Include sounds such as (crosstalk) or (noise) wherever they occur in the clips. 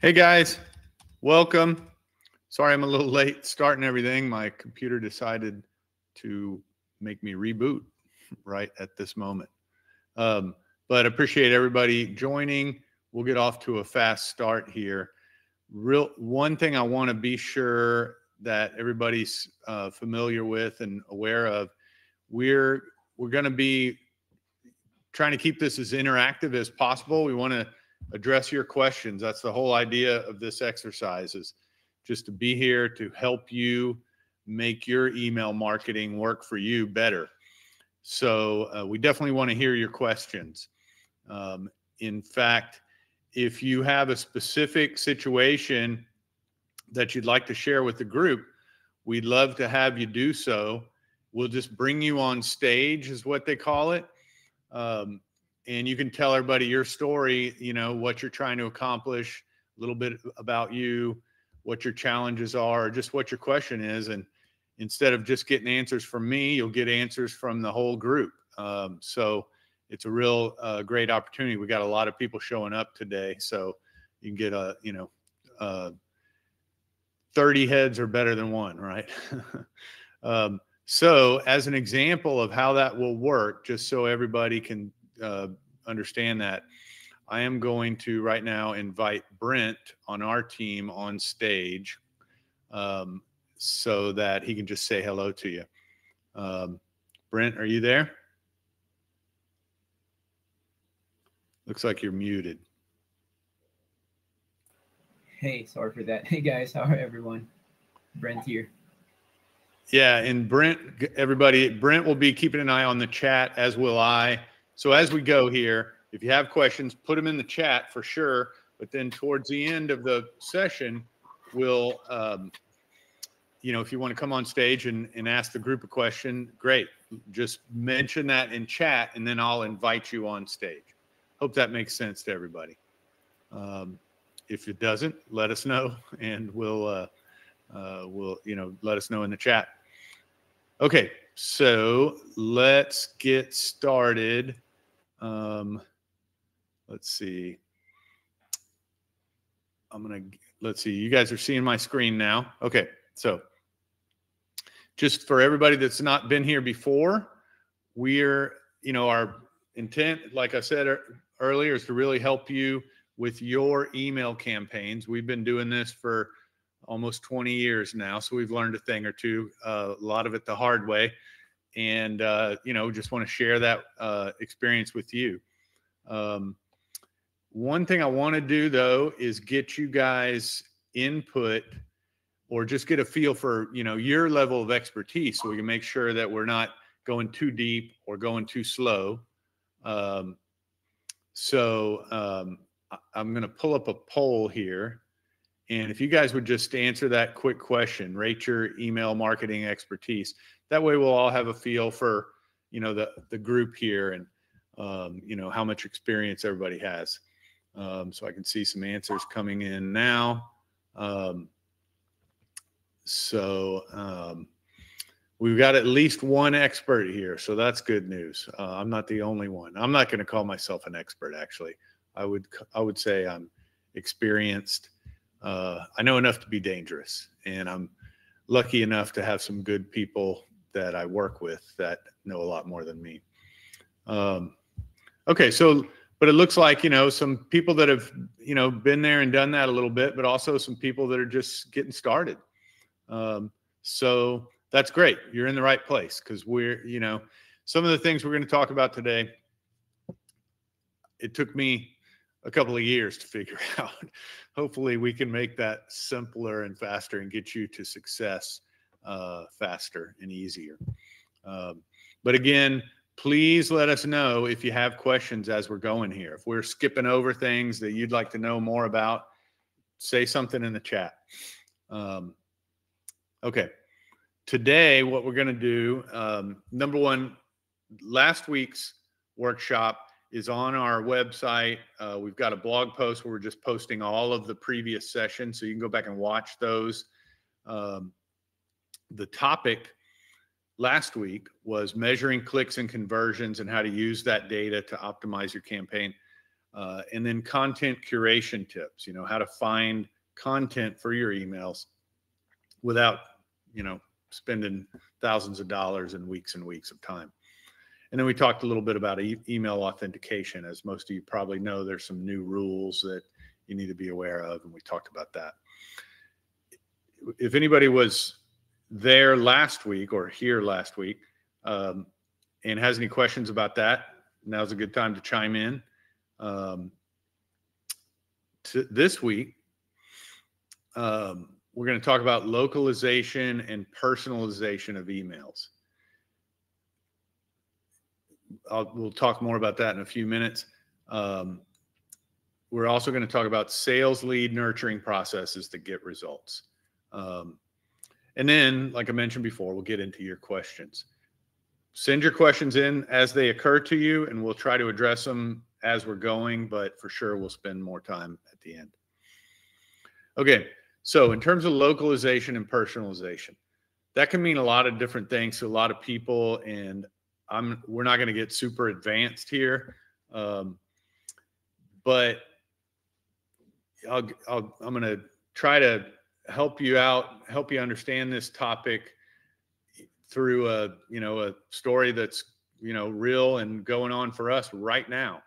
Hey guys, welcome. Sorry I'm a little late starting everything. My computer decided to make me reboot (laughs) right at this moment. Um, but appreciate everybody joining. We'll get off to a fast start here. Real one thing I want to be sure that everybody's uh, familiar with and aware of. We're we're going to be trying to keep this as interactive as possible. We want to address your questions. That's the whole idea of this exercise is just to be here to help you make your email marketing work for you better. So uh, we definitely want to hear your questions. Um, in fact, if you have a specific situation that you'd like to share with the group, we'd love to have you do so. We'll just bring you on stage, is what they call it. Um, and you can tell everybody your story, you know, what you're trying to accomplish, a little bit about you, what your challenges are, just what your question is. And instead of just getting answers from me, you'll get answers from the whole group. Um, so it's a real uh, great opportunity. We got a lot of people showing up today, so you can get a, you know, uh, 30 heads are better than one, right? (laughs) um, so as an example of how that will work, just so everybody can uh, understand that. I am going to right now invite Brent on our team on stage um, so that he can just say hello to you. Um, Brent, are you there? Looks like you're muted. Hey, sorry for that. (laughs) Hey guys, how are everyone? Brent here. Yeah, and Brent, everybody, Brent will be keeping an eye on the chat, as will I. So as we go here, if you have questions, put them in the chat for sure. But then towards the end of the session, we'll, um, you know, if you want to come on stage and, and ask the group a question, great. Just mention that in chat, and then I'll invite you on stage. Hope that makes sense to everybody. Um, if it doesn't, let us know, (laughs) and we'll, uh, uh, we'll, you know, let us know in the chat. Okay, so let's get started. Um, let's see. I'm going to, let's see. You guys are seeing my screen now. Okay. So just for everybody that's not been here before, we're, you know, our intent, like I said earlier, is to really help you with your email campaigns. We've been doing this for almost 20 years now. So we've learned a thing or two, uh, a lot of it the hard way and uh, you know just want to share that uh, experience with you. Um, one thing I want to do though is get you guys input or just get a feel for you know your level of expertise so we can make sure that we're not going too deep or going too slow. Um, so um, I'm going to pull up a poll here. And if you guys would just answer that quick question, rate your email marketing expertise. That way we'll all have a feel for you know the the group here and um, you know how much experience everybody has. Um, so i can see some answers coming in now. Um, so um, we've got at least one expert here so that's good news. Uh, i'm not the only one. I'm not going to call myself an expert actually. I would i would say i'm experienced uh, i know enough to be dangerous and i'm lucky enough to have some good people that I work with that know a lot more than me. Um, okay, so but it looks like you know some people that have you know been there and done that a little bit, but also some people that are just getting started. Um, so that's great. You're in the right place because we're you know some of the things we're going to talk about today. It took me a couple of years to figure (laughs) out. Hopefully, we can make that simpler and faster and get you to success uh, faster and easier. Um, but again, please let us know if you have questions as we're going here. If we're skipping over things that you'd like to know more about, say something in the chat. Um, okay. Today, what we're going to do, um, number one, last week's workshop is on our website. Uh, we've got a blog post where we're just posting all of the previous sessions, so you can go back and watch those. Um, the topic last week was measuring clicks and conversions and how to use that data to optimize your campaign. Uh, and then content curation tips, you know, how to find content for your emails without, you know, spending thousands of dollars and weeks and weeks of time. And then we talked a little bit about e- email authentication. As most of you probably know, there's some new rules that you need to be aware of, and we talked about that. If anybody was there last week or here last week um, and has any questions about that, now's a good time to chime in. Um, this week, um, we're going to talk about localization and personalization of emails. I'll, we'll talk more about that in a few minutes. Um, we're also going to talk about sales lead nurturing processes to get results. Um, and then, like I mentioned before, we'll get into your questions. Send your questions in as they occur to you, and we'll try to address them as we're going, but for sure we'll spend more time at the end. Okay, so in terms of localization and personalization, that can mean a lot of different things to a lot of people, and I'm we're not going to get super advanced here, um, but I'll, I'll I'm going to try to help you out, help you understand this topic through a you know a story that's you know real and going on for us right now.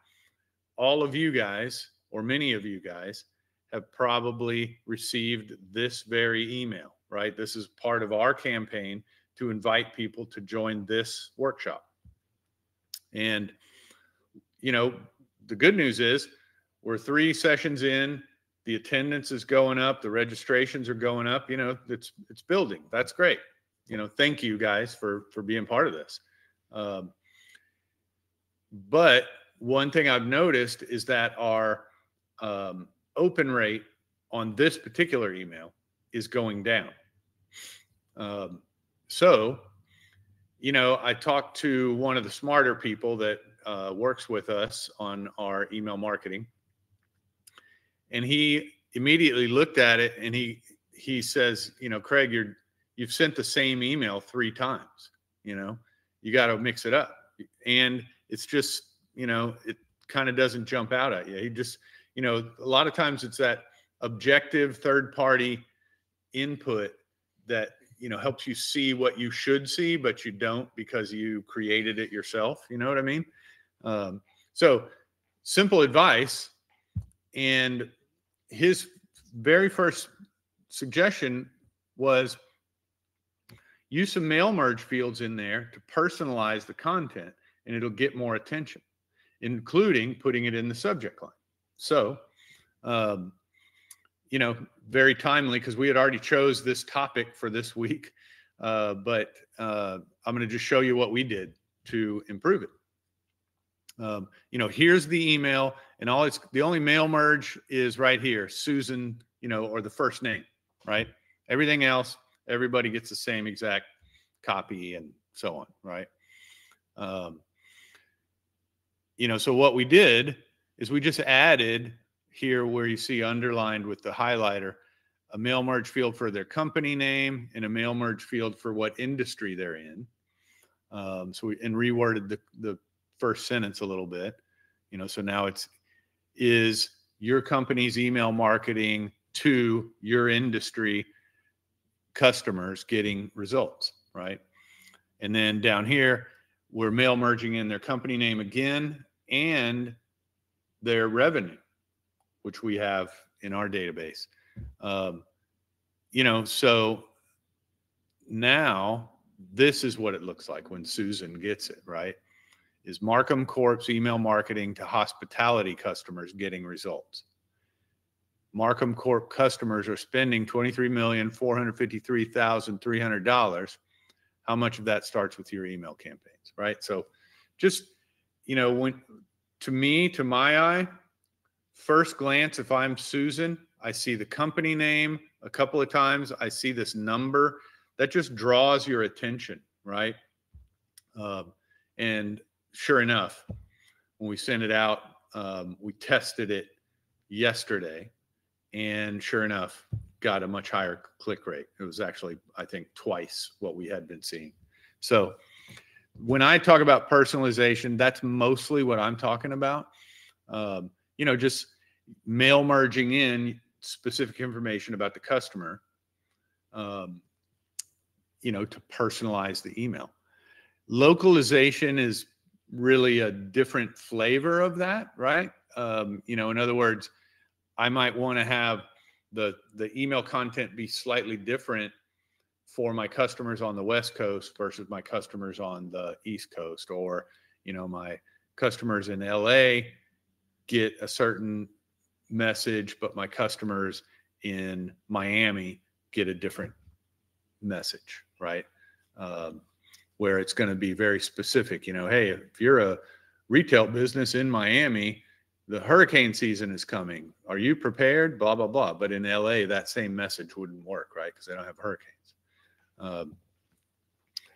All of you guys, or many of you guys, have probably received this very email. Right, this is part of our campaign to invite people to join this workshop. And you know, the good news is we're three sessions in the attendance is going up the registrations are going up you know it's it's building. That's great. You know thank you guys for for being part of this. Um, but one thing i've noticed is that our um, open rate on this particular email is going down. Um, so you know i talked to one of the smarter people that uh, works with us on our email marketing. And he immediately looked at it and he he says you know craig you're you've sent the same email three times you know? You got to mix it up. And it's just you know it kind of doesn't jump out at you. He just you know a lot of times it's that objective third party input that you know helps you see what you should see but you don't because you created it yourself you know what i mean um, so simple advice and his very first suggestion was use some mail merge fields in there to personalize the content and it'll get more attention, including putting it in the subject line. So, um, you know, very timely because we had already chose this topic for this week. Uh, but uh, I'm going to just show you what we did to improve it. Um, you know, here's the email, and all it's the only mail merge is right here, Susan, you know, or the first name, right? Everything else, everybody gets the same exact copy and so on, right? Um, you know, so what we did is we just added here where you see underlined with the highlighter a mail merge field for their company name and a mail merge field for what industry they're in. Um, so we and reworded the the first sentence a little bit. You know, so now it's is your company's email marketing to your industry customers getting results, right? And then down here, we're mail merging in their company name again and their revenue, which we have in our database. Um, you know, so now this is what it looks like when Susan gets it, right? is Markham Corp's email marketing to hospitality customers getting results. Markham Corp customers are spending $23,453,300. How much of that starts with your email campaigns, right? So just, you know, when to me, to my eye, first glance, if I'm Susan, I see the company name a couple of times, I see this number that just draws your attention, right? Um, and sure enough, when we sent it out, um, we tested it yesterday, and sure enough, got a much higher click rate. It was actually, I think, twice what we had been seeing. So, when I talk about personalization, that's mostly what I'm talking about. Um, you know, just mail merging in specific information about the customer, um, you know, to personalize the email. Localization is really a different flavor of that, right? Um, you know, in other words, I might want to have the the email content be slightly different for my customers on the west coast versus my customers on the east coast or you know my customers in LA get a certain message but my customers in Miami get a different message right um, where it's going to be very specific you know hey if you're a retail business in Miami the hurricane season is coming. Are you prepared? Blah blah blah. But in LA, that same message wouldn't work, right? Because they don't have hurricanes. Um,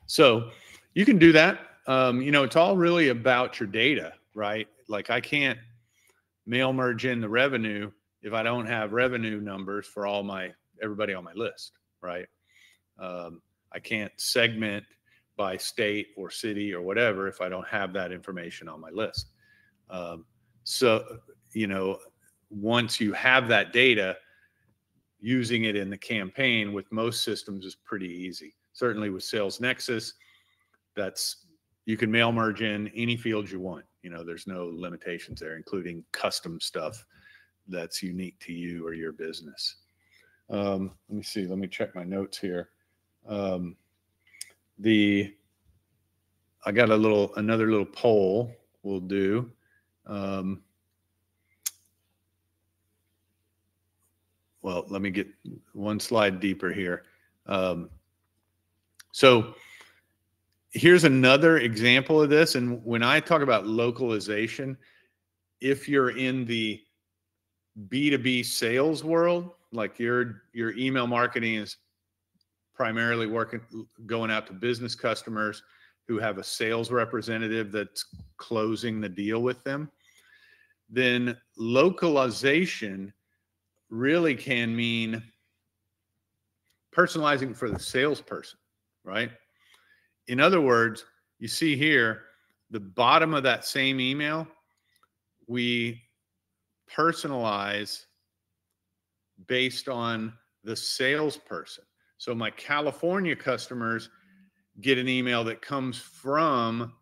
so you can do that. Um, you know, it's all really about your data, right? Like I can't mail merge in the revenue if I don't have revenue numbers for all my everybody on my list, right? Um, I can't segment by state or city or whatever if I don't have that information on my list. Um, so, you know, once you have that data, using it in the campaign with most systems is pretty easy. Certainly with Sales Nexus, that's you can mail merge in any field you want. You know, there's no limitations there, including custom stuff that's unique to you or your business. Um, let me see. Let me check my notes here. Um, the I got a little another little poll we'll do. Um, well, let me get one slide deeper here. Um, so here's another example of this. And when I talk about localization, if you're in the B2B sales world, like your your email marketing is primarily working going out to business customers who have a sales representative that's closing the deal with them then localization really can mean personalizing for the salesperson, right? In other words, you see here, the bottom of that same email, we personalize based on the salesperson. So my California customers get an email that comes from,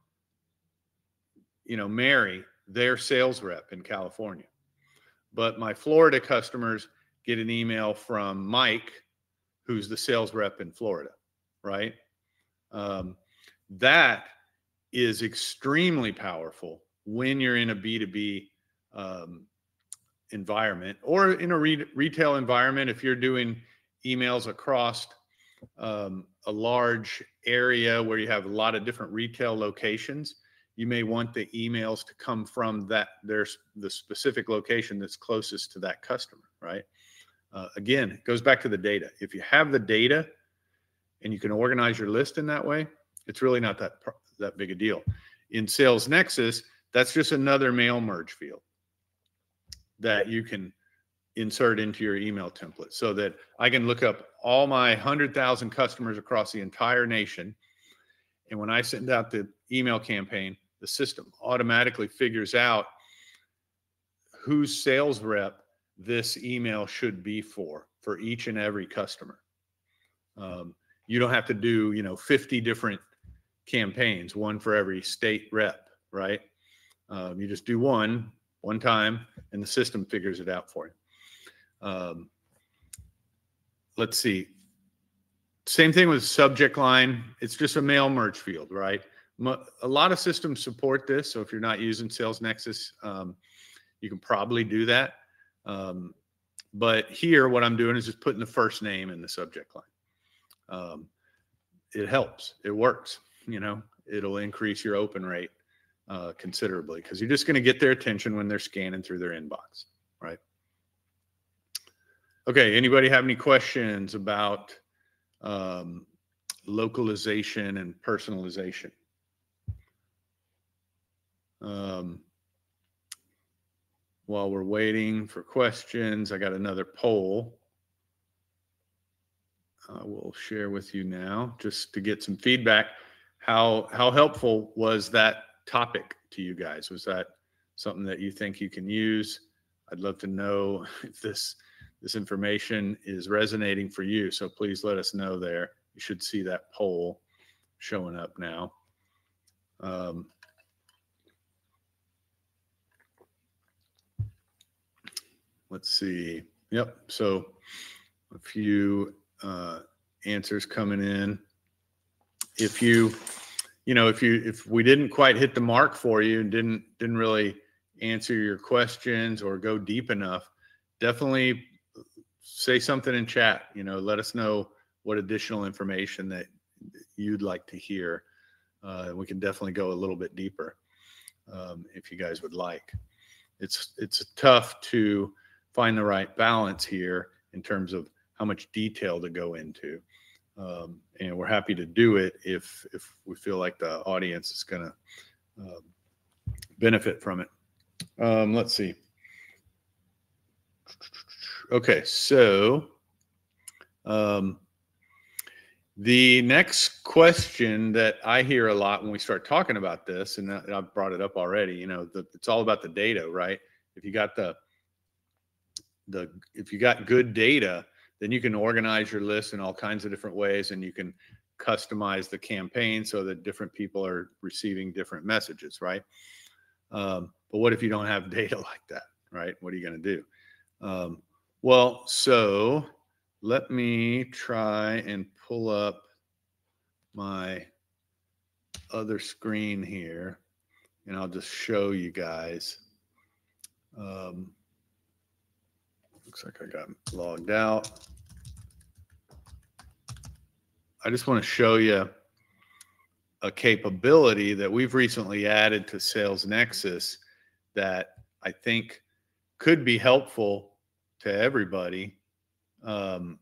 you know, Mary their sales rep in California. But my Florida customers get an email from Mike, who's the sales rep in Florida, right? Um, that is extremely powerful when you're in a B2B um, environment or in a re- retail environment. If you're doing emails across um, a large area where you have a lot of different retail locations, you may want the emails to come from that there's the specific location that's closest to that customer right uh, again it goes back to the data if you have the data and you can organize your list in that way it's really not that that big a deal. In sales nexus that's just another mail merge field that you can insert into your email template so that i can look up all my 100000 customers across the entire nation. And when i send out the email campaign the system automatically figures out whose sales rep this email should be for for each and every customer. Um, you don't have to do you know 50 different campaigns one for every state rep right um, you just do one one time and the system figures it out for you um, let's see same thing with subject line it's just a mail merge field right a lot of systems support this. So if you're not using Sales Nexus, um, you can probably do that. Um, but here, what I'm doing is just putting the first name in the subject line. Um, it helps. It works. You know, it'll increase your open rate uh, considerably because you're just going to get their attention when they're scanning through their inbox, right? Okay. Anybody have any questions about um, localization and personalization? Um, while we're waiting for questions, I got another poll I will share with you now just to get some feedback. How how helpful was that topic to you guys? Was that something that you think you can use I'd love to know (laughs) if this this information is resonating for you. So please let us know there. You should see that poll showing up now. Um, let's see. Yep. So a few uh, answers coming in. If you, you know, if you if we didn't quite hit the mark for you and didn't didn't really answer your questions or go deep enough, definitely say something in chat. You know, let us know what additional information that you'd like to hear. Uh, we can definitely go a little bit deeper um, if you guys would like. It's it's tough to find the right balance here in terms of how much detail to go into. Um, and we're happy to do it if if we feel like the audience is going to uh, benefit from it. Um, let's see. Okay, so um, the next question that I hear a lot when we start talking about this, and I've brought it up already, you know, the, it's all about the data, right? If you got the the if you got good data, then you can organize your list in all kinds of different ways, and you can customize the campaign so that different people are receiving different messages, right? Um, but what if you don't have (laughs) data like that, right? What are you going to do? Um, well, so let me try and pull up my other screen here, and I'll just show you guys. Um, looks like I got logged out. I just want to show you a capability that we've recently added to Sales Nexus that I think could be helpful to everybody. Um,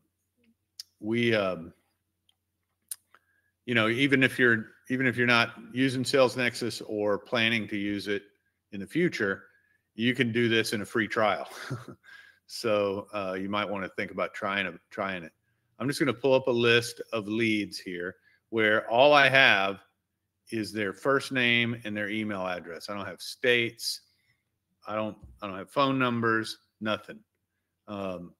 we, um, you know, even if you're even if you're not using Sales Nexus or planning to use it in the future, you can do this in a free trial. (laughs) so uh, you might want to think about trying it. Trying it. I'm just going to pull up a list of leads here where all I have is their first name and their email address. I don't have states. I don't. I don't have phone numbers. Nothing. Um,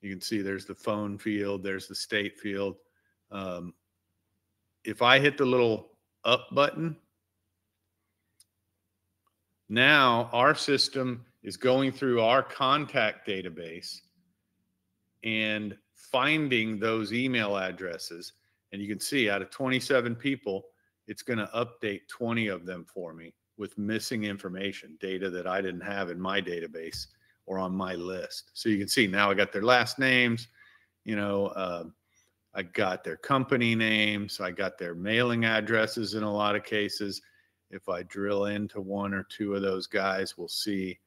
you can see there's the phone field, there's the state field. Um, if I hit the little up button, now our system is going through our contact database and finding those email addresses. And you can see out of 27 people, it's going to update 20 of them for me with missing information, data that I didn't have in my database or on my list. So you can see now I got their last names, you know, uh, I got their company names, I got their mailing addresses in a lot of cases. If I drill into one or two of those guys, we'll see,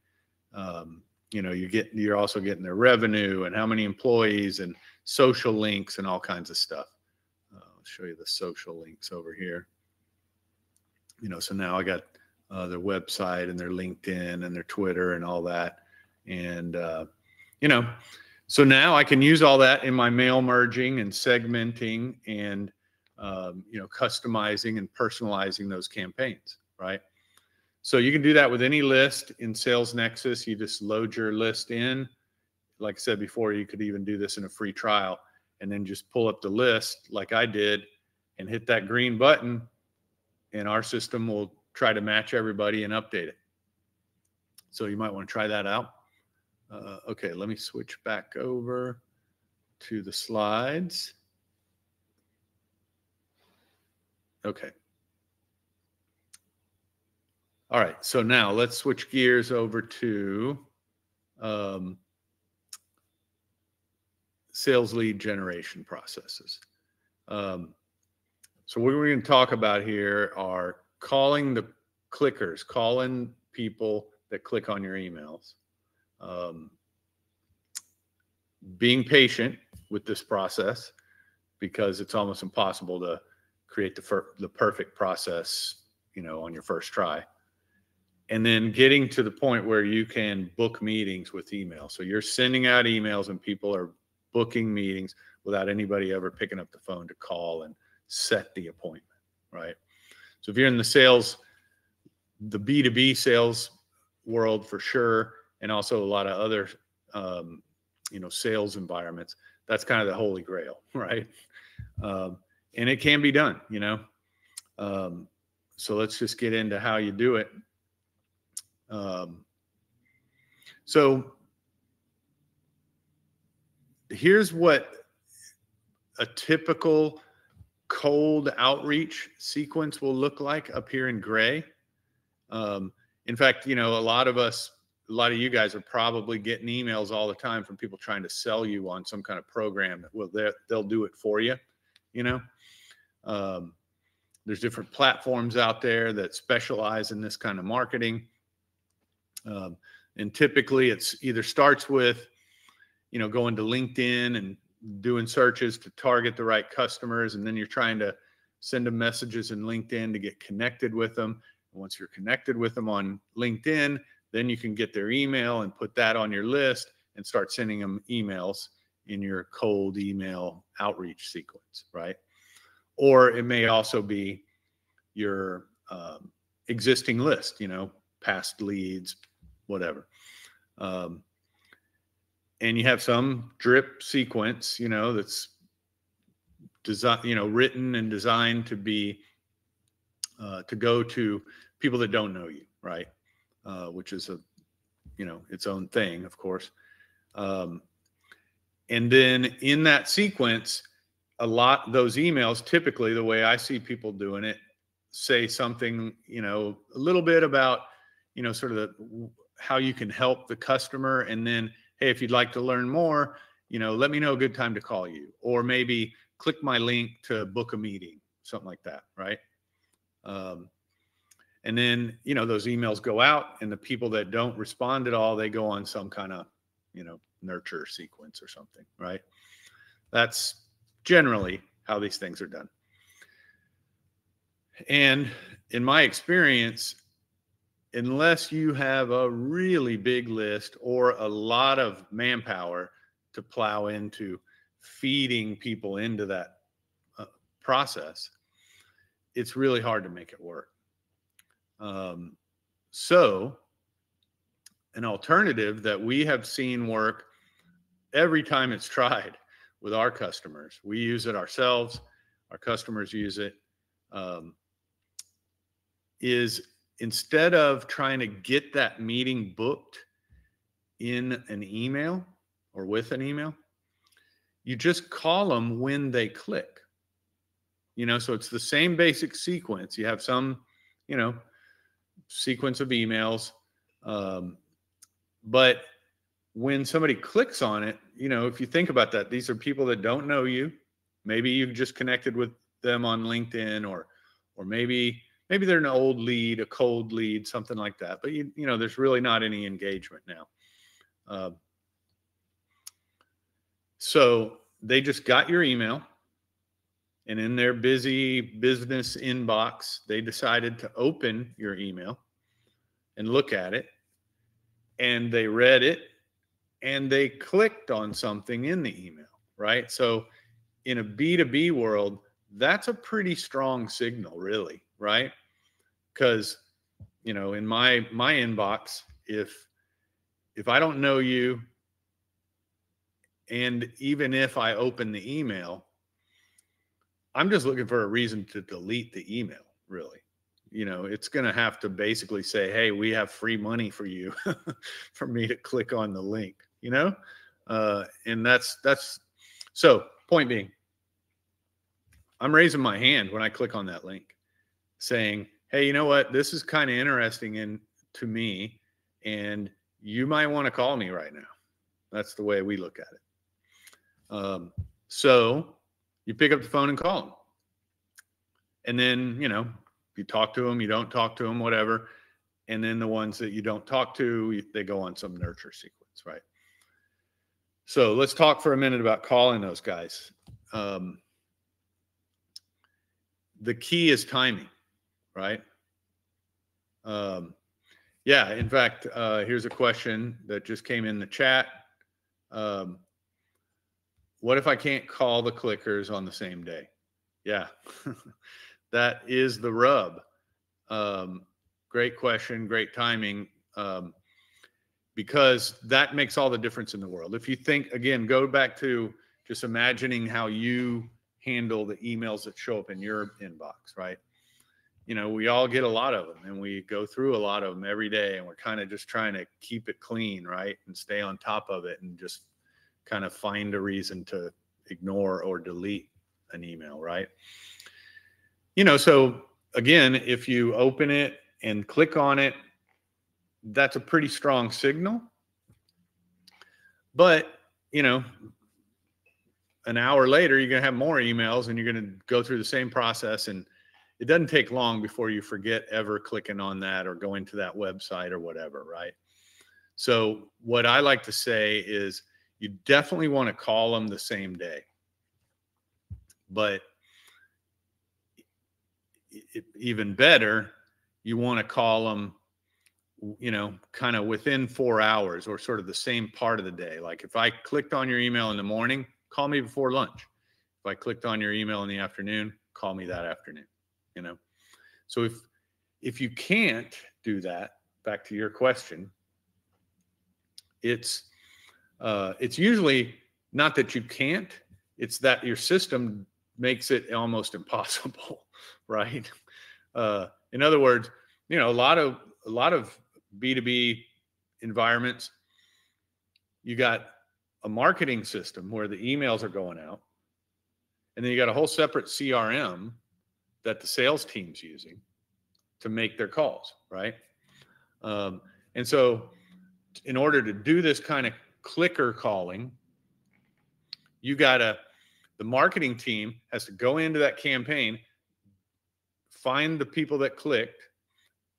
um, you know, you get you're also getting their revenue and how many employees and social links and all kinds of stuff. Uh, I'll show you the social links over here. You know, so now I got uh, their website and their LinkedIn and their Twitter and all that and uh, you know so now i can use all that in my mail merging and segmenting and um, you know customizing and personalizing those campaigns right so you can do that with any list in sales nexus you just load your list in like i said before you could even do this in a free trial and then just pull up the list like i did and hit that green button and our system will try to match everybody and update it so you might want to try that out uh, okay, let me switch back over to the slides. Okay. All right, so now let's switch gears over to um, sales lead generation processes. Um, so what we're going to talk about here are calling the clickers, calling people that click on your emails um, being patient with this process because it's almost impossible to create the, the perfect process you know on your first try and then getting to the point where you can book meetings with email so you're sending out emails and people are booking meetings without anybody ever picking up the phone to call and set the appointment right so if you're in the sales the b2b sales world for sure and also a lot of other, um, you know, sales environments. That's kind of the holy grail, (laughs) right? Um, and it can be done, you know. Um, so let's just get into how you do it. Um, so here's what a typical cold outreach sequence will look like up here in gray. Um, in fact, you know, a lot of us, a lot of you guys are probably getting emails all the time from people trying to sell you on some kind of program that will they'll do it for you. You know, um, there's different platforms out there that specialize in this kind of marketing. Um, and typically it's either starts with, you know, going to LinkedIn and doing searches to target the right customers. And then you're trying to send them messages in LinkedIn to get connected with them. And once you're connected with them on LinkedIn, then you can get their email and put that on your list and start sending them emails in your cold email outreach sequence, right? Or it may also be your um, existing list, you know, past leads, whatever. Um, and you have some drip sequence, you know, that's design, you know, written and designed to be uh, to go to people that don't know you, right? Uh, which is a, you know, its own thing, of course. Um, and then in that sequence, a lot those emails typically the way I see people doing it say something, you know, a little bit about, you know, sort of the, how you can help the customer, and then hey, if you'd like to learn more, you know, let me know a good time to call you, or maybe click my link to book a meeting, something like that, right? Um, and then you know those emails go out, and the people that don't respond at all, they go on some kind of, you know, nurture sequence or something, right? That's generally how these things are done. And in my experience, unless you have a really big list or a lot of manpower to plow into feeding people into that uh, process, it's really hard to make it work. Um, so, an alternative that we have seen work every time it's tried with our customers, we use it ourselves, our customers use it, um, is instead of trying to get that meeting booked in an email or with an email, you just call them when they click. You know, so it's the same basic sequence. You have some, you know, sequence of emails. Um, but when somebody clicks on it, you know, if you think about that, these are people that don't know you. Maybe you've just connected with them on LinkedIn or or maybe maybe they're an old lead, a cold lead, something like that. But you, you know, there's really not any engagement now. Uh, so they just got your email, and in their busy business inbox, they decided to open your email and look at it, and they read it, and they clicked on something in the email, right? So in a B2B world, that's a pretty strong signal, really, right? Because you know in my my inbox if if i don't know you and even if i open the email i'm just looking for a reason to delete the email really. You know it's going to have to basically say hey we have free money for you (laughs) for me to click on the link you know? Uh, and that's that's so point being i'm raising my hand when i click on that link saying hey, you know what? This is kind of interesting in to me, and you might want to call me right now. That's the way we look at it. Um, so you pick up the phone and call them. And then, you know, you talk to them, you don't talk to them, whatever. And then the ones that you don't talk to, they go on some nurture sequence, right? So let's talk for a minute about calling those guys. Um, the key is timing right? Um, yeah, in fact, uh, here's a question that just came in the chat. Um, what if I can't call the clickers on the same day? Yeah, (laughs) that is the rub. Um, great question, great timing. Um, because that makes all the difference in the world. If you think, again, go back to just imagining how you handle the emails that show up in your inbox, right? You know, we all get a lot of them and we go through a lot of them every day and we're kind of just trying to keep it clean, right? And stay on top of it and just kind of find a reason to ignore or delete an email, right? You know, so again, if you open it and click on it, that's a pretty strong signal. But, you know, an hour later, you're going to have more emails and you're going to go through the same process. And it doesn't take long before you forget ever clicking on that or going to that website or whatever, right? So, what I like to say is you definitely want to call them the same day. But even better, you want to call them you know, kind of within four hours or sort of the same part of the day. Like if I clicked on your email in the morning, call me before lunch. If I clicked on your email in the afternoon, call me that afternoon, you know. So if if you can't do that, back to your question, it's uh, it's usually not that you can't, it's that your system makes it almost (laughs) impossible, right? Uh, in other words, you know, a lot of a lot of B2B environments, you got a marketing system where the emails are going out. And then you got a whole separate CRM that the sales team's using to make their calls, right? Um, and so, in order to do this kind of clicker calling, you got to, the marketing team has to go into that campaign, find the people that clicked,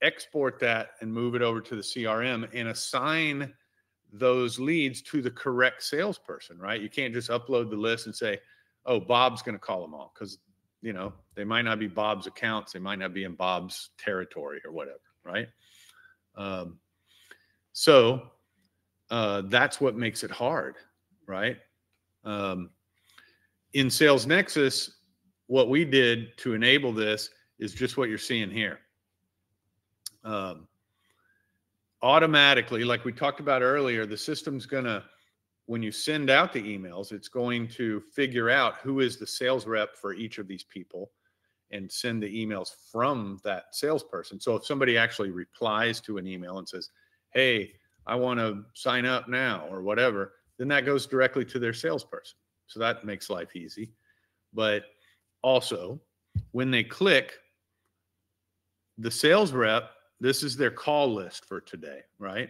export that and move it over to the CRM and assign those leads to the correct salesperson, right? You can't just upload the list and say, oh, Bob's going to call them all because, you know, they might not be Bob's accounts. They might not be in Bob's territory or whatever, right? Um, so uh, that's what makes it hard, right? Um, in Sales Nexus, what we did to enable this is just what you're seeing here um, automatically, like we talked about earlier, the system's going to, when you send out the emails, it's going to figure out who is the sales rep for each of these people and send the emails from that salesperson. So if somebody actually replies to an email and says, Hey, I want to sign up now or whatever, then that goes directly to their salesperson. So that makes life easy. But also, when they click, the sales rep this is their call list for today, right?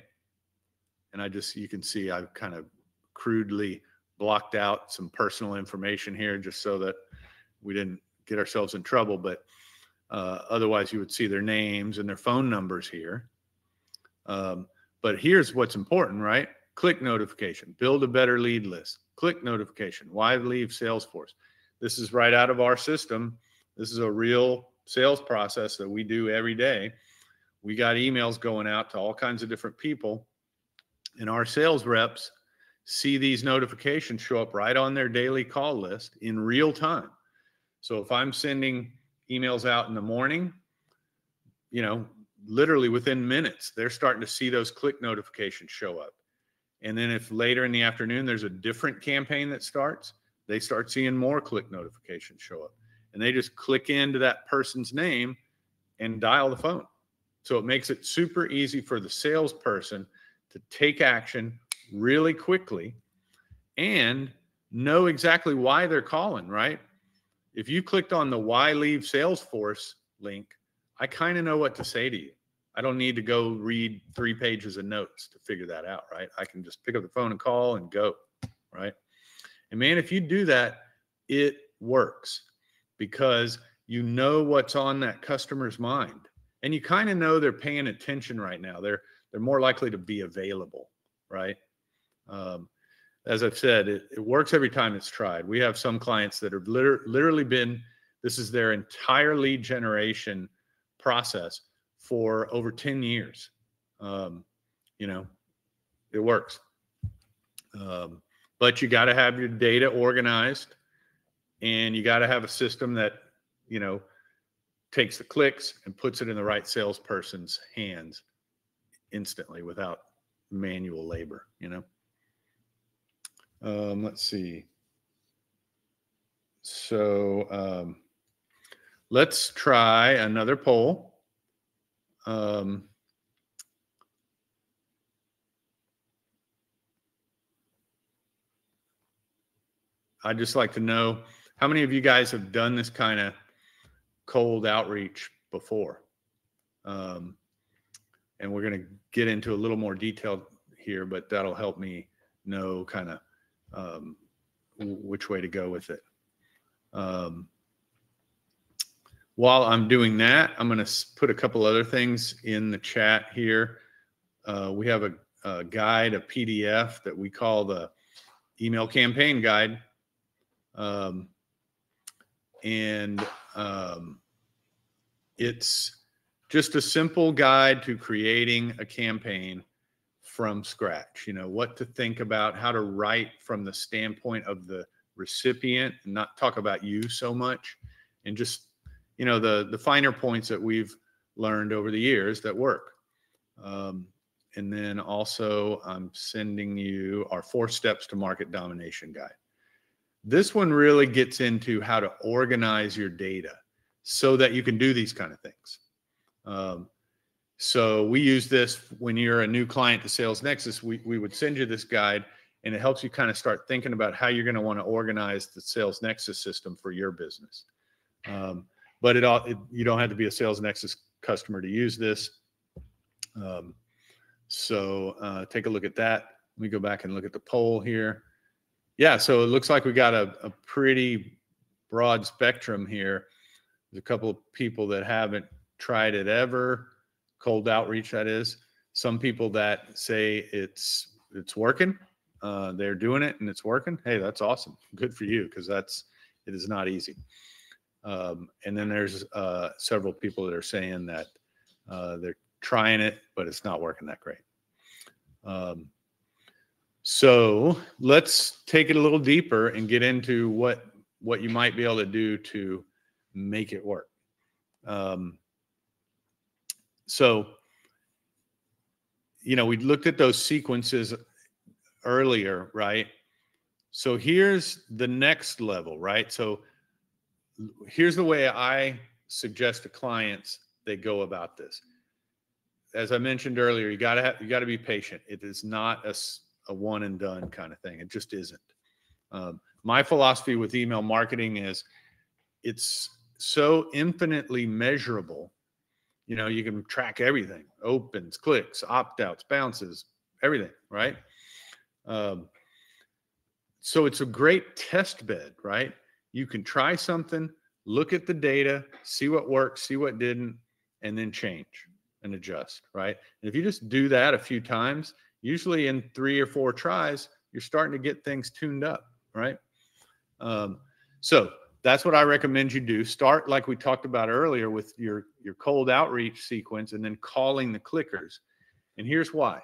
And I just, you can see I've kind of crudely blocked out some personal information here just so that we didn't get ourselves in trouble. But uh, otherwise, you would see their names and their phone numbers here. Um, but here's what's important, right? Click notification, build a better lead list, click notification, why leave Salesforce? This is right out of our system. This is a real sales process that we do every day we got emails going out to all kinds of different people and our sales reps see these notifications show up right on their daily call list in real time. So if i'm sending emails out in the morning you know literally within minutes they're starting to see those click notifications show up. And then if later in the afternoon there's a different campaign that starts they start seeing more click notifications show up. And they just click into that person's name and dial the phone. So it makes it super easy for the salesperson to take action really quickly and know exactly why they're calling, right? If you clicked on the why leave Salesforce link, I kind of know what to say to you. I don't need to go read three pages of notes to figure that out, right? I can just pick up the phone and call and go, right? And man, if you do that, it works because you know what's on that customer's mind and you kind of know they're paying attention right now. They're they're more likely to be available, right? Um, as I've said, it, it, works every time it's tried. We have some clients that have liter- literally been this is their entire lead generation process for over 10 years. Um, you know, it works. Um, but you got to have your data organized and you got to have a system that, you know, takes the clicks and puts it in the right salesperson's hands instantly without manual labor, you know. Um, let's see. So um, let's try another poll. Um, I'd just like to know how many of you guys have done this kind of cold outreach before. Um, and we're going to get into a little more detail here, but that'll help me know kind of um, which way to go with it. Um, while I'm doing that, I'm going to put a couple other things in the chat here. Uh, we have a, a guide, a PDF that we call the email campaign guide. Um, and um, it's just a simple guide to creating a campaign from scratch. You know, what to think about, how to write from the standpoint of the recipient and not talk about you so much. And just you know the the finer points that we've learned over the years that work. Um, and then also i'm sending you our four steps to market domination guide. This one really gets into how to organize your data so that you can do these kind of things. Um, so we use this when you're a new client to SalesNexus we, we would send you this guide and it helps you kind of start thinking about how you're going to want to organize the SalesNexus system for your business. Um, but it all it, you don't have to be a SalesNexus customer to use this. Um, so uh, take a look at that. Let me go back and look at the poll here. Yeah so it looks like we got a, a pretty broad spectrum here. There's a couple of people that haven't tried it ever cold outreach that is some people that say it's it's working uh, they're doing it and it's working, hey, that's awesome. Good for you because that's it is not easy. Um, and then there's uh, several people that are saying that uh, they're trying it, but it's not working that great. Um, so let's take it a little deeper and get into what what you might be able to do to make it work. Um, so, you know, we looked at those sequences earlier, right? So here's the next level, right? So here's the way I suggest to clients they go about this. As I mentioned earlier, you gotta have, you gotta be patient. It is not a, a one and done kind of thing. It just isn't. Um, my philosophy with email marketing is it's so infinitely measurable. You know, you can track everything: opens, clicks, opt outs, bounces, everything, right? Um, so it's a great test bed, right? You can try something, look at the data, see what works, see what didn't, and then change and adjust, right? And if you just do that a few times, usually in three or four tries, you're starting to get things tuned up, right? Um, so that's what I recommend you do. Start like we talked about earlier with your your cold outreach sequence, and then calling the clickers. And here's why: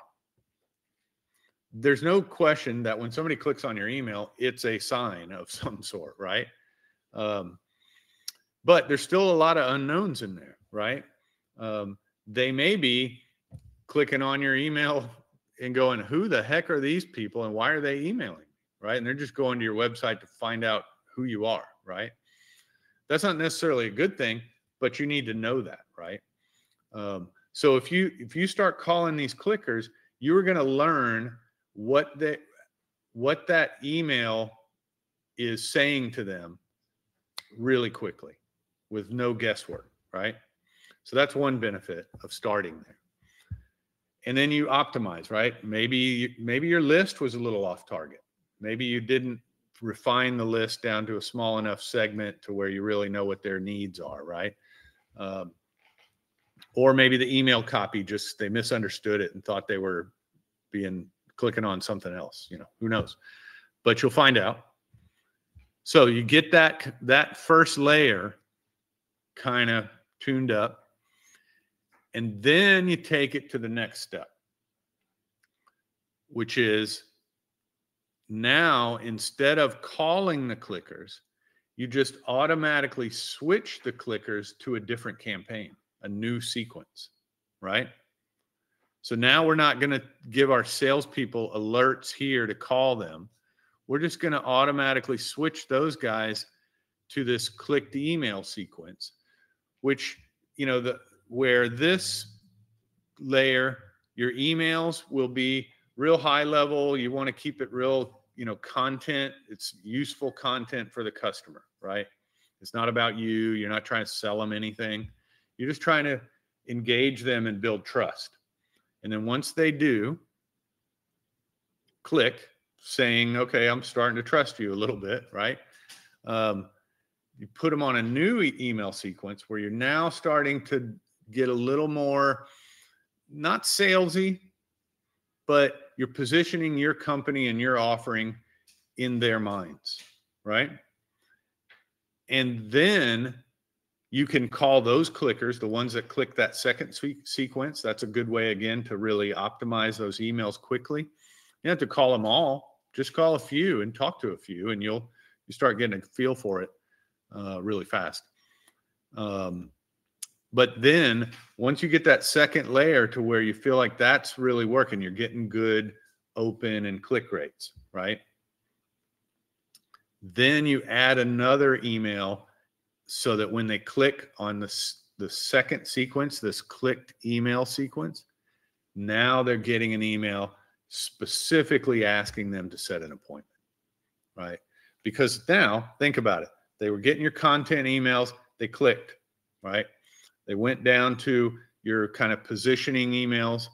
there's no question that when somebody clicks on your email, it's a sign of (laughs) some sort, right? Um, but there's still a lot of unknowns in there, right? Um, they may be clicking on your email and going, "Who the heck are these people, and why are they emailing?" Right? And they're just going to your website to find out who you are, right? That's not necessarily a good thing, but you need to know that, right? Um, so if you if you start calling these clickers, you're going to learn what that what that email is saying to them really quickly with no guesswork, right? So that's one benefit of starting there. And then you optimize, right? Maybe maybe your list was a little off target. Maybe you didn't refine the list down to a small enough segment to where you really know what their needs are, right? Um, or maybe the email copy just they misunderstood it and thought they were being clicking on something else. You know, who knows? But you'll find out. So you get that that first layer kind of tuned up, and then you take it to the next step, which is now instead of calling the clickers, you just automatically switch the clickers to a different campaign, a new sequence, right? So now we're not going to give our salespeople alerts here to call them. We're just going to automatically switch those guys to this clicked email sequence, which, you know, the where this layer, your emails will be real high level. You want to keep it real, you know, content. It's useful content for the customer, right? It's not about you. You're not trying to sell them anything. You're just trying to engage them and build trust. And then once they do, click saying, okay, I'm starting to trust you a little bit, right? Um, you put them on a new e- email sequence where you're now starting to get a little more, not salesy, but you're positioning your company and your offering in their minds, right? And then you can call those clickers, the ones that click that second sequence. That's a good way, again, to really optimize those emails quickly. You don't have to call them all. Just call a few and talk to a few, and you'll you start getting a feel for it uh, really fast. Um, but then once you get that second layer to where you feel like that's really working, you're getting good open and click rates, right? Then you add another email so that when they click on the, the second sequence, this clicked email sequence, now they're getting an email specifically asking them to set an appointment, right? Because now think about it. They were getting your content emails, they clicked, right? They went down to your kind of positioning emails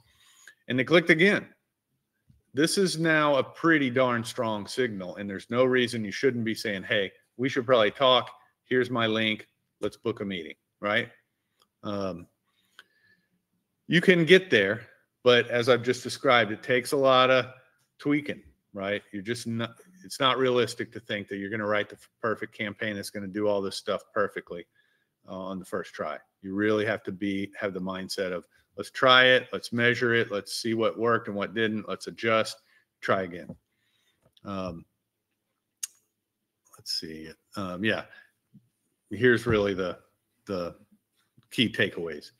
and they clicked again. This is now a pretty darn strong signal, and there's no reason you shouldn't be saying, Hey, we should probably talk. Here's my link. Let's book a meeting, right? Um, you can get there, but as I've just described, it takes a lot of tweaking, right? You're just not, it's not realistic to think that you're going to write the perfect campaign that's going to do all this stuff perfectly uh, on the first try. You really have to be have the mindset of let's try it, let's measure it, let's see what worked and what didn't, let's adjust, try again. Um, let's see. Um, yeah, here's really the the key takeaways.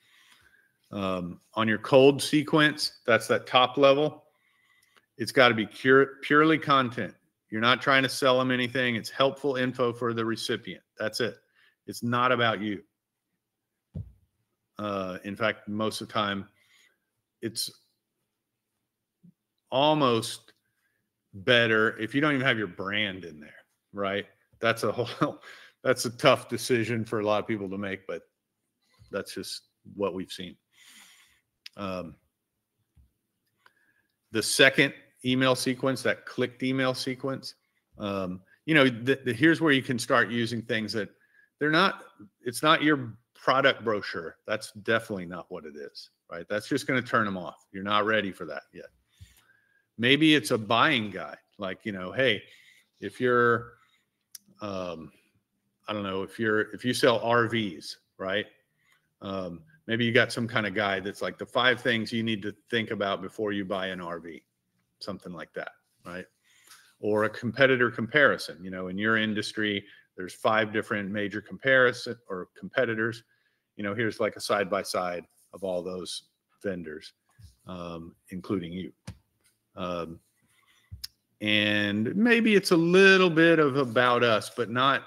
Um, on your cold sequence, that's that top level. It's got to be pure, purely content. You're not trying to sell them anything. It's helpful info for the recipient. That's it. It's not about you. Uh, in fact, most of the time, it's almost better if you don't even have your brand in there, right? That's a whole (laughs) that's a tough decision for a lot of people to make, but that's just what we've seen. Um, the second email sequence, that clicked email sequence, um, you know, the, the, here's where you can start using things that they're not it's not your product brochure. That's definitely not what it is right? That's just going to turn them off. You're not ready for that yet. Maybe it's a buying guide like you know hey if you're um i don't know if you're if you sell rvs right? Um maybe you got some kind of guide that's like the five things you need to think about before you buy an rv something like that right? Or a competitor comparison you know in your industry there's five different major comparison or competitors. You know, here's like a side by side of all those vendors, um, including you. Um, and maybe it's a little bit of about us, but not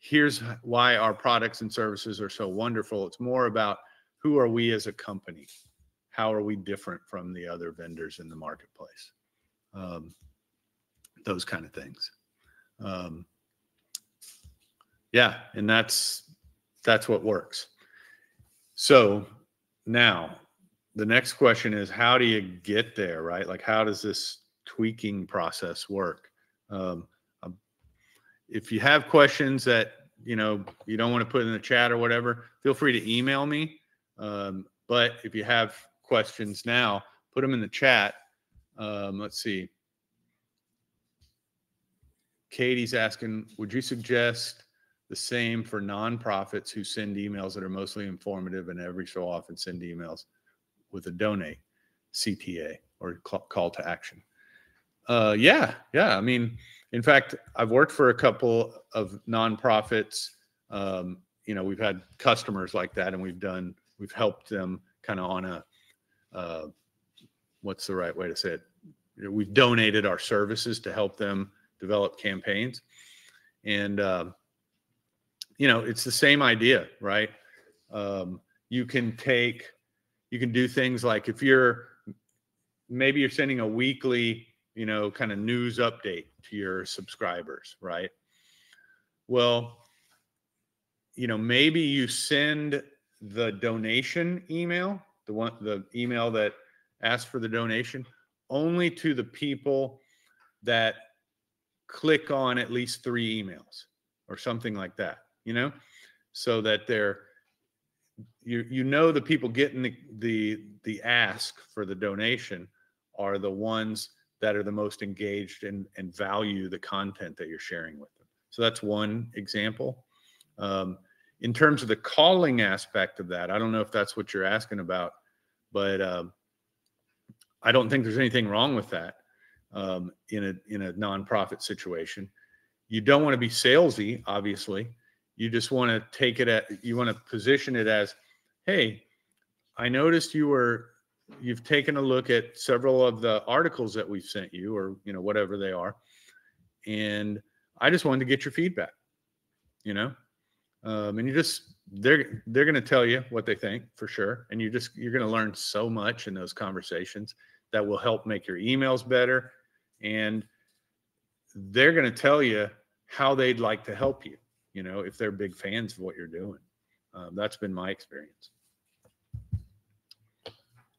here's why our products and services are so wonderful. It's more about who are we as a company? How are we different from the other vendors in the marketplace? Um, those kind of things. Um, yeah, and that's that's what works. So now the next question is how do you get there, right? Like how does this tweaking process work? Um, um, if you have questions that you know you don't want to put in the chat or whatever, feel free to email me. Um, but if you have questions now, put them in the chat. Um, let's see. Katie's asking, would you suggest the same for nonprofits who send emails that are mostly informative and every so often send emails with a donate CTA or call to action. Uh, yeah, yeah. I mean, in fact, I've worked for a couple of nonprofits. Um, you know, we've had customers like that, and we've done, we've helped them kind of on a uh, what's the right way to say it? We've donated our services to help them develop campaigns. And, um, you know, it's the same idea, right? Um, you can take, you can do things like if you're, maybe you're sending a weekly, you know, kind of news update to your subscribers, right? Well, you know, maybe you send the donation email, the one, the email that asks for the donation, only to the people that click on at least three emails or something like that, you know, so that they're you you know the people getting the the the ask for the donation are the ones that are the most engaged and and value the content that you're sharing with them. So that's one example. Um, in terms of the calling aspect of that, I don't know if that's what you're asking about, but um, I don't think there's anything wrong with that um, in a in a nonprofit situation. You don't want to be salesy, obviously. You just want to take it at you want to position it as, hey, I noticed you were you've taken a look at several of the articles that we've sent you, or you know whatever they are, and I just wanted to get your feedback. You know, um, and you just they're they're going to tell you what they think for sure, and you just you're going to learn so much in those conversations that will help make your emails better, and they're going to tell you how they'd like to help you. You know, if they're big fans of what you're doing, um, that's been my experience.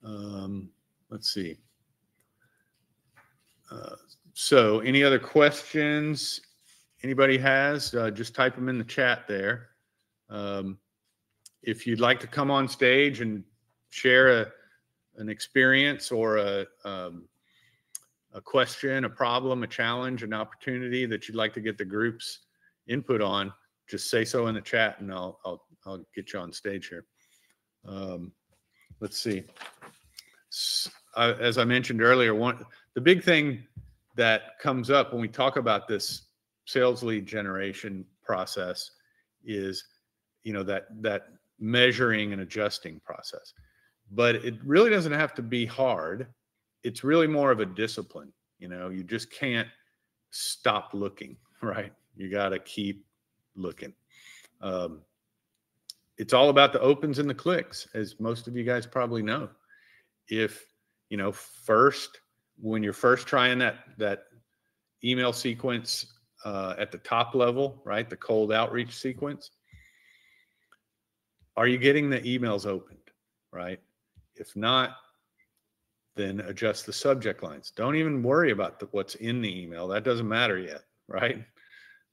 Um, let's see. Uh, so, any other questions? Anybody has? Uh, just type them in the chat there. Um, if you'd like to come on stage and share a, an experience or a, um, a question, a problem, a challenge, an opportunity that you'd like to get the group's input on, just say so in the chat and I'll, I'll, I'll get you on stage here. Um, let's see. As I mentioned earlier, one, the big thing that comes up when we talk about this sales lead generation process is, you know, that, that measuring and adjusting process. But it really doesn't have to be hard. It's really more of a discipline. You know, you just can't stop looking, (laughs) right? You got to keep looking. Um, it's all about the opens and the clicks, as most of you guys probably know. If you know, first when you're first trying that that email sequence uh, at the top level, right, the cold outreach sequence, are you getting the emails opened, right? If not, then adjust the subject lines. Don't even worry about the, what's in the email. That doesn't matter yet, (laughs) right?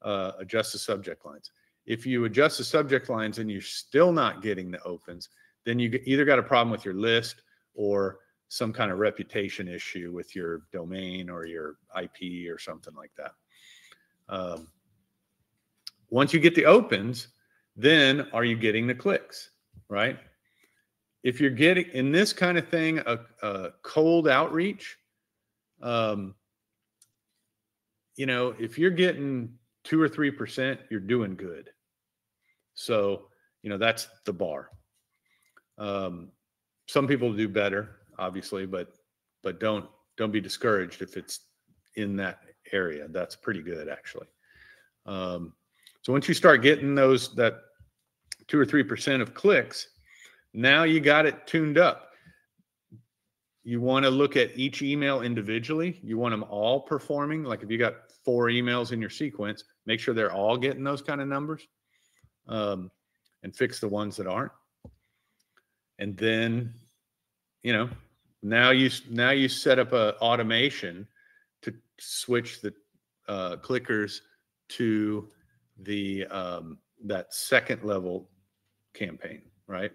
Uh, adjust the subject lines. If you adjust the subject lines and you're still not getting the opens, then you either got a problem with your list or some kind of reputation issue with your domain or your IP or something like that. Um, once you get the opens, then are you getting the clicks, right? If you're getting in this kind of thing, a, a cold outreach, um, you know, if you're getting two or three percent, you're doing good. So, you know, that's the bar. Um, some people do better, obviously, but but don't don't be discouraged if it's in that area. That's pretty good, actually. Um, so once you start getting those that two or three percent of clicks, now you got it tuned up. You want to look at each email individually. You want them all performing. Like if you got four emails in your sequence, make sure they're all getting those kind of numbers, um, and fix the ones that aren't. And then, you know, now you now you set up a automation to switch the uh, clickers to the um, that second level campaign, right?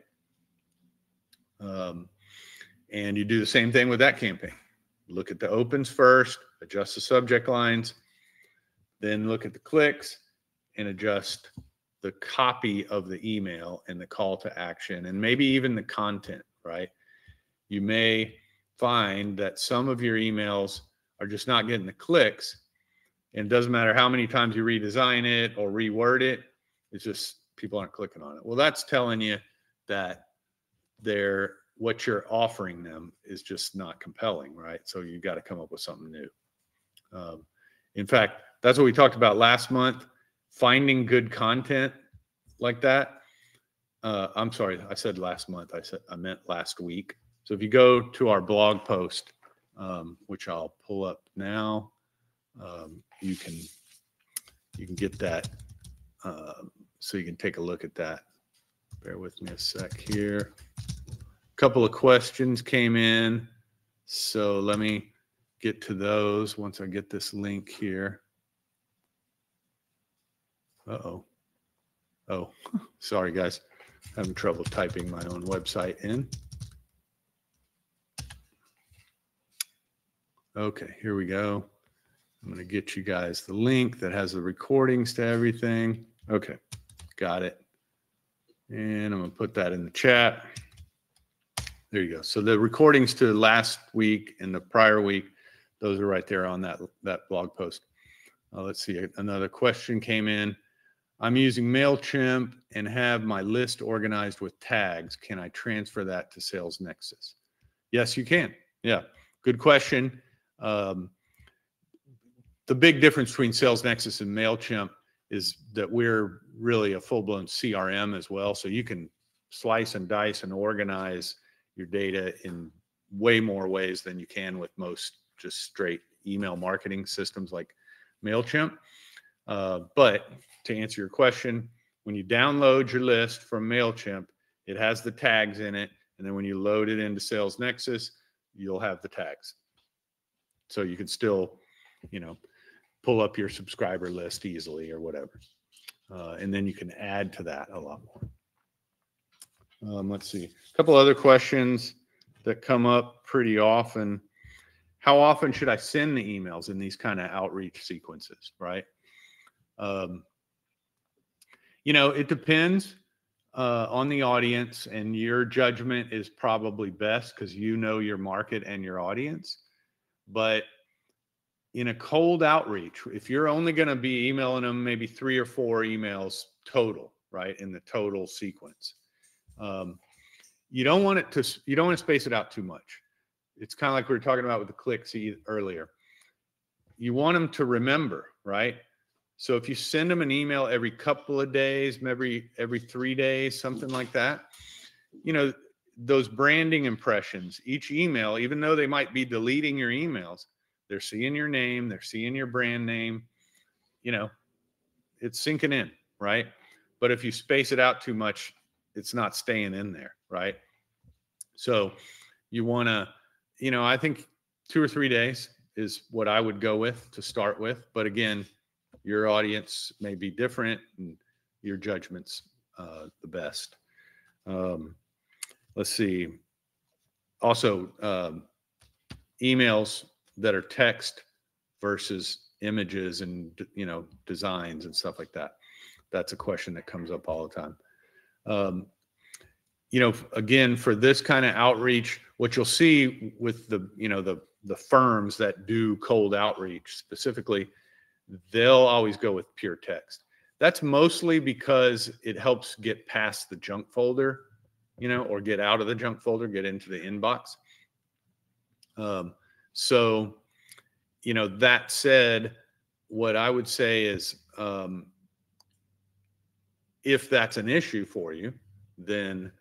Um, and you do the same thing with that campaign. Look at the opens first, adjust the subject lines, then look at the clicks and adjust the copy of the email and the call to action and maybe even the content, right? You may find that some of your emails are just not getting the clicks. And it doesn't matter how many times you redesign it or reword it, it's just people aren't clicking on it. Well, that's telling you that they're what you're offering them is just not compelling, right? So you've got to come up with something new. Um, in fact, that's what we talked about last month. Finding good content like that. Uh, I'm sorry, I said last month. I said I meant last week. So if you go to our blog post, um, which I'll pull up now, um, you can you can get that. Uh, so you can take a look at that. Bear with me a sec here. A couple of questions came in. So let me get to those once I get this link here. Uh-oh. Oh, sorry guys. Having trouble typing my own website in. Okay, here we go. I'm going to get you guys the link that has the recordings to everything. Okay, got it. And I'm going to put that in the chat. There you go. So the recordings to last week and the prior week, those are right there on that, that blog post. Uh, let's see. Another question came in. I'm using MailChimp and have my list organized with tags. Can I transfer that to SalesNexus? Yes, you can. Yeah, good question. Um, the big difference between SalesNexus and MailChimp is that we're really a full blown CRM as well. So you can slice and dice and organize your data in way more ways than you can with most just straight email marketing systems like MailChimp. Uh, but to answer your question, when you download your list from MailChimp, it has the tags in it. And then when you load it into SalesNexus, you'll have the tags. So you can still, you know, pull up your subscriber list easily or whatever. Uh, and then you can add to that a lot more. Um, let's see. A couple other questions that come up pretty often. How often should I send the emails in these kind of outreach sequences, right? Um, you know, it depends uh, on the audience, and your judgment is probably best because you know your market and your audience. But in a cold outreach, if you're only going to be emailing them maybe three or four emails total, right, in the total sequence, um, you don't want it to you don't want to space it out too much. It's kind of like we were talking about with the clicks earlier. You want them to remember, right? So if you send them an email every couple of days, every every three days, something like that, you know, those branding impressions, each email, even though they might be deleting your emails, they're seeing your name, they're seeing your brand name, you know, it's sinking in, right? But if you space it out too much, it's not staying in there, right? So you want to, you know, I think two or three days is what I would go with to start with. But again, your audience may be different and your judgment's uh, the best. Um, let's see. Also, um, emails that are text versus images and you know designs and stuff like that. That's a question that comes up all the time. Um, you know, again, for this kind of outreach, what you'll see with the you know the the firms that do cold outreach specifically they'll always go with pure text. That's mostly because it helps get past the junk folder, you know, or get out of the junk folder, get into the inbox. Um, so, you know, that said, what I would say is um, if that's an issue for you, then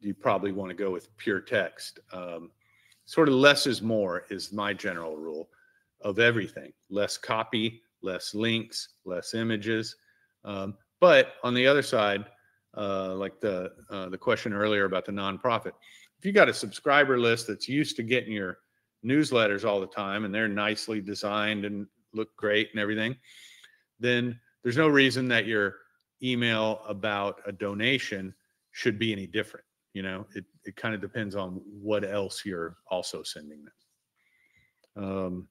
you probably want to go with pure text. Um, sort of less is more is my general rule of everything. Less copy, less links, less images. Um, but on the other side, uh, like the uh, the question earlier about the nonprofit, if you got a subscriber list that's used to getting your newsletters all the time and they're nicely designed and look great and everything, then there's no reason that your email about a donation should be any different. You know, it, it kind of depends on what else you're also sending them. Um,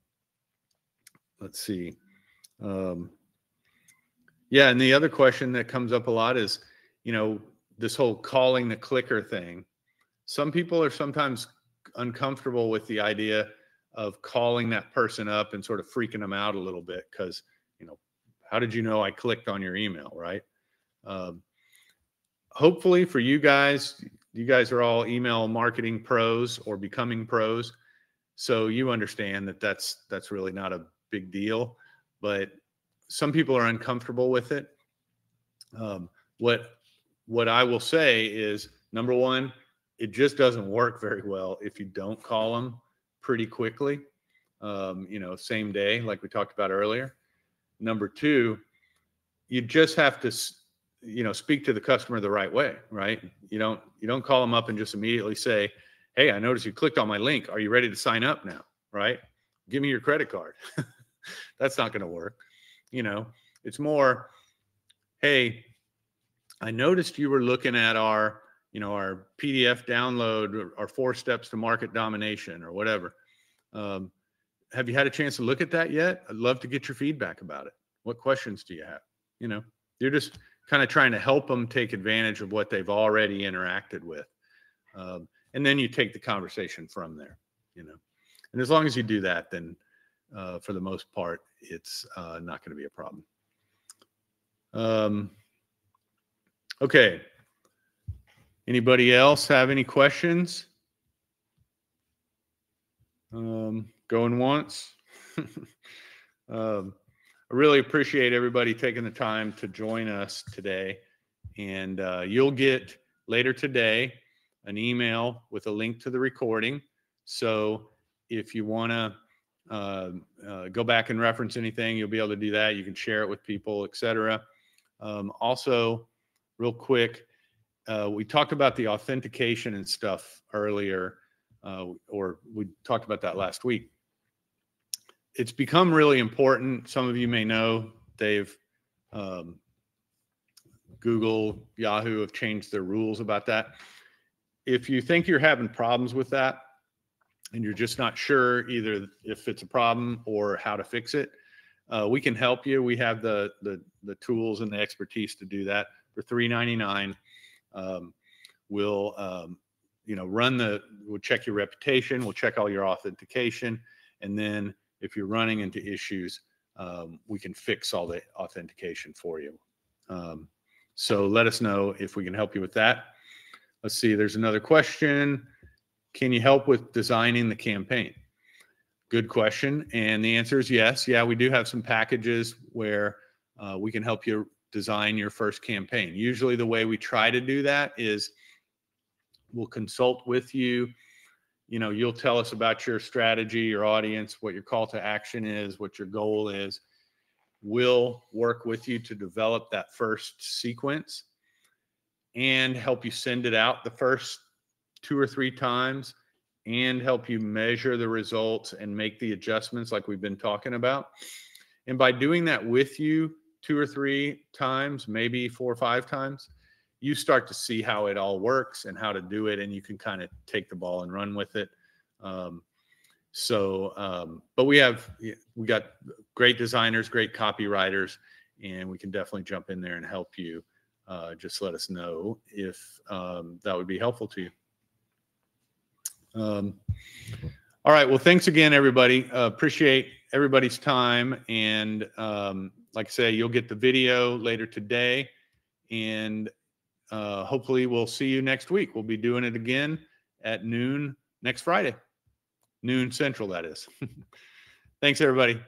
let's see. Um, yeah, and the other question that comes up a lot is, you know, this whole calling the clicker thing. Some people are sometimes uncomfortable with the idea of calling that person up and sort of freaking them out a little bit because, you know, how did you know I clicked on your email, right? Um, hopefully for you guys, you guys are all email marketing pros or becoming pros, so you understand that that's that's really not a big deal. But some people are uncomfortable with it. Um, what what I will say is number one, it just doesn't work very well if you don't call them pretty quickly. Um, you know, same day, like we talked about earlier. Number two, you just have to you know speak to the customer the right way right you don't you don't call them up and just immediately say hey i noticed you clicked on my link are you ready to sign up now right give me your credit card (laughs) (laughs) that's not going to work you know? It's more hey i noticed you were looking at our you know our pdf download our four steps to market domination or whatever. Um, have you had a chance to look at that yet? I'd love to get your feedback about it. What questions do you have? You know? You're just kind of trying to help them take advantage of what they've already interacted with. Um, and then you take the conversation from there, you know. And as long as you do that, then uh, for the most part, it's uh, not going to be a problem. Um, okay. Anybody else have any questions? Um, going once. (laughs) um, I really appreciate everybody taking the time to join us today. And uh, you'll get later today an email with a link to the recording. So if you want to uh, uh, go back and reference anything, you'll be able to do that. You can share it with people, etc. Um, also, real quick, uh, we talked about the authentication and stuff earlier, uh, or we talked about that last week it's become really important. Some of you may know they've um, Google, Yahoo have changed their rules about that. If you think you're having problems with that and you're just not sure either if it's a problem or how to fix it, uh, we can help you. We have the, the the tools and the expertise to do that for $3.99. Um, we'll um, you know run the we'll check your reputation, we'll check all your authentication, and then if you're running into issues, um, we can fix all the authentication for you. Um, so let us know if we can help you with that. Let's see, there's another question. Can you help with designing the campaign? Good question. And the answer is yes. Yeah, we do have some packages where uh, we can help you design your first campaign. Usually, the way we try to do that is we'll consult with you you know you'll tell us about your strategy your audience what your call to action is what your goal is we'll work with you to develop that first sequence and help you send it out the first two or three times and help you measure the results and make the adjustments like we've been talking about and by doing that with you two or three times maybe four or five times you start to see how it all works and how to do it, and you can kind of take the ball and run with it. Um, so, um, but we have we got great designers, great copywriters, and we can definitely jump in there and help you. Uh, just let us know if um, that would be helpful to you. Um, all right. Well, thanks again, everybody. Uh, appreciate everybody's time. And um, like I say, you'll get the video later today. And uh, hopefully we'll see you next week. We'll be doing it again at noon next Friday, noon central, that is. (laughs) Thanks, everybody.